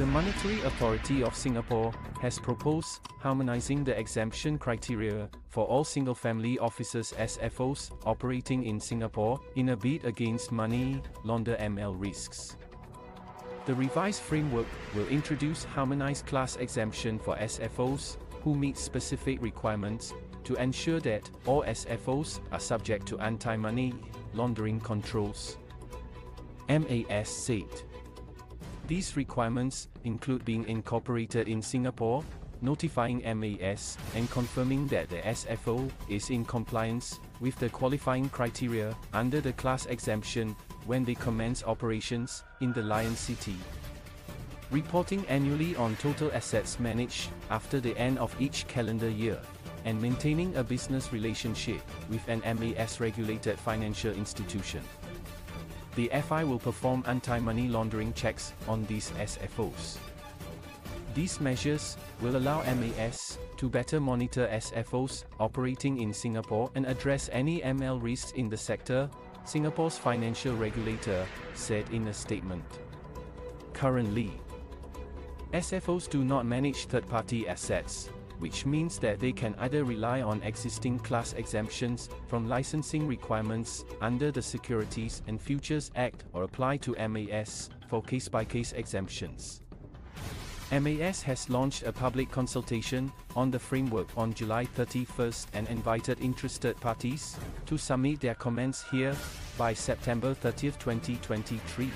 The Monetary Authority of Singapore has proposed harmonizing the exemption criteria for all single-family offices SFOs operating in Singapore in a bid against money launder ML risks. The revised framework will introduce harmonized class exemption for SFOs who meet specific requirements to ensure that all SFOs are subject to anti-money laundering controls. MAS said. These requirements include being incorporated in Singapore, notifying MAS, and confirming that the SFO is in compliance with the qualifying criteria under the class exemption when they commence operations in the Lion City. Reporting annually on total assets managed after the end of each calendar year, and maintaining a business relationship with an MAS regulated financial institution. The FI will perform anti-money laundering checks on these SFOs. These measures will allow MAS to better monitor SFOs operating in Singapore and address any ML risks in the sector, Singapore's financial regulator said in a statement. Currently, SFOs do not manage third-party assets, which means that they can either rely on existing class exemptions from licensing requirements under the Securities and Futures Act or apply to MAS for case-by-case exemptions. MAS has launched a public consultation on the framework on July 31st and invited interested parties to submit their comments here by September 30, 2023.